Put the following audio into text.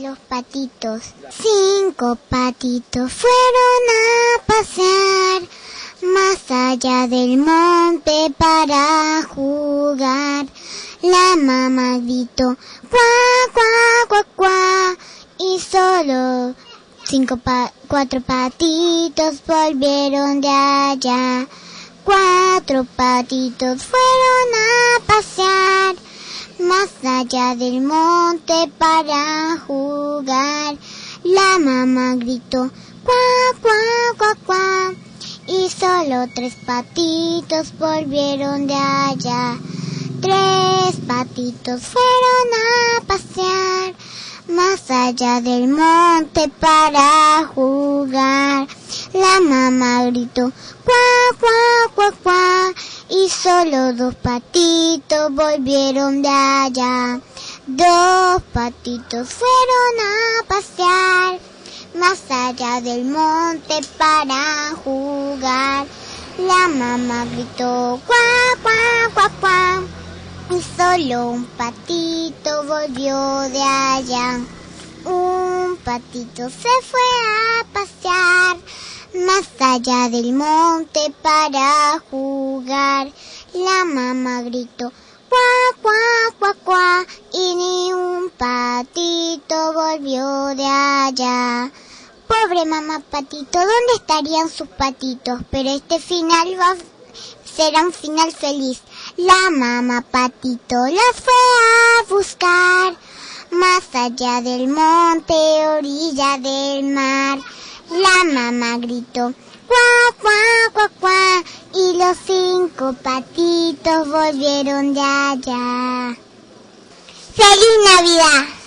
los patitos. Cinco patitos fueron a pasear más allá del monte para jugar. La mamá gritó, cuá, cuá, cuá, cuá, y solo cinco pa cuatro patitos volvieron de allá. Cuatro patitos fueron a pasear más allá del monte para jugar. La mamá gritó, cuá, cuá, cuá, cuá, y solo tres patitos volvieron de allá. Tres patitos fueron a pasear más allá del monte para jugar. La mamá gritó, cuá, cuá, cuá, cuá, y solo dos patitos volvieron de allá. Dos patitos fueron a pasear más allá del monte para jugar. La mamá gritó, cuá, cuá, cuá, cuá, y solo un patito volvió de allá. Un patito se fue a pasear más allá del monte para jugar. La mamá gritó, cuá, cuá, cuá, cuá, y ni un patito volvió de allá. Pobre mamá patito, ¿dónde estarían sus patitos? Pero este final va, será un final feliz. La mamá patito la fue a buscar más allá del monte, orilla del mar. La mamá gritó, cuá, cuá, cuá, cuá, y los cinco patitos volvieron de allá. ¡Feliz Navidad!